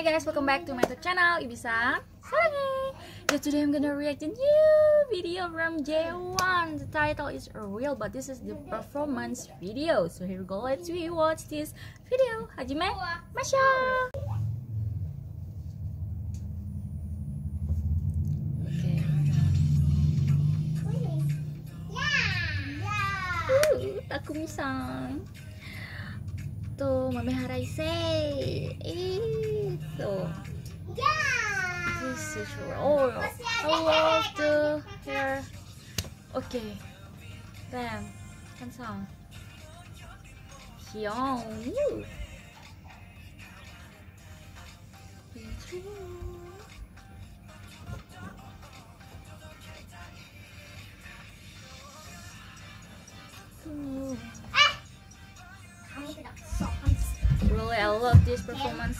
Hi guys, welcome back to my YouTube channel, Ibisa Sarangi. Yeah, today I'm gonna react a new video from JO1. The title is real, but this is the performance video. So here we go, let's watch this video. Hajime, Masha. Takumi-san. Tuh, Mamehara Issei. Itu. Is oh, I love the hair. Okay. Bam. Kansang. Hyung. Woo. Really, I love this performance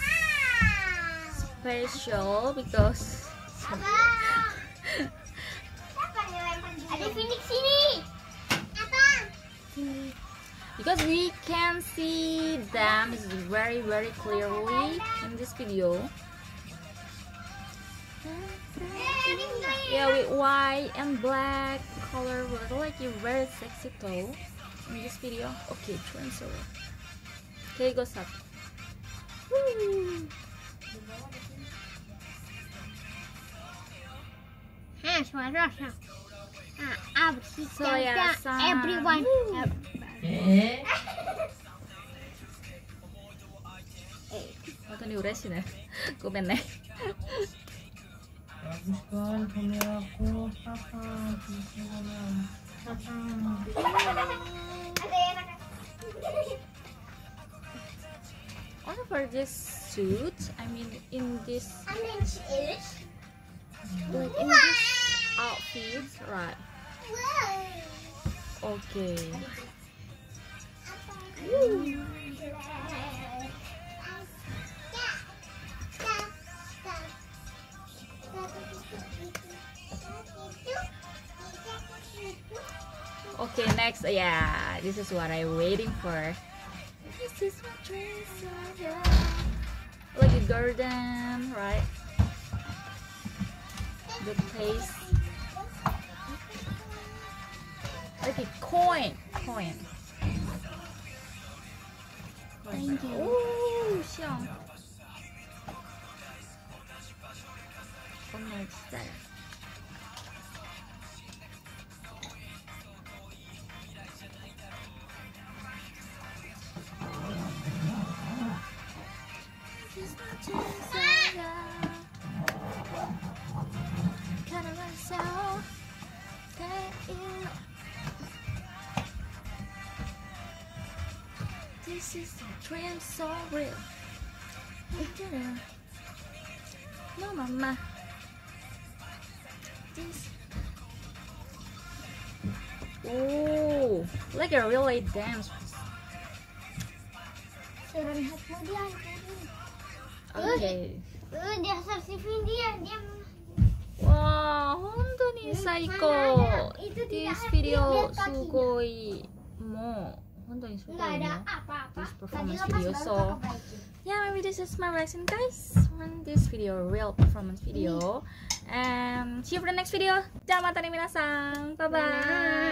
special because Because we can see them very very clearly in this video. Yeah, with white and black color, we're like you very sexy though in this video. Okay, transfer. Okay, go stop. Woo. Ha, suara sa. Ah, absi Soya san. everyone. 에? 어떤 우레시네. 고백네. 아부시간 보내갖고 파파 주시거나 파파 Ada yang Also for this suit, I mean in this Orange is. like in outfit, right? Okay. Okay, next. Yeah, this is what I'm waiting for. This is my Like a garden, right? The place. Like a coin. Coin. Thank you. Ooh, Xiong. Oh, no. This is a dream so real. No, mama. This. Oh, like a relay dance. Okay. dia subscribe dia dia. Wah. This video sugoi mo. untuk ada apa-apa. Performance video so yeah maybe this is my reaction guys when this video real performance video. And see you for the next video. Jangan matane minasang. Bye bye, bye.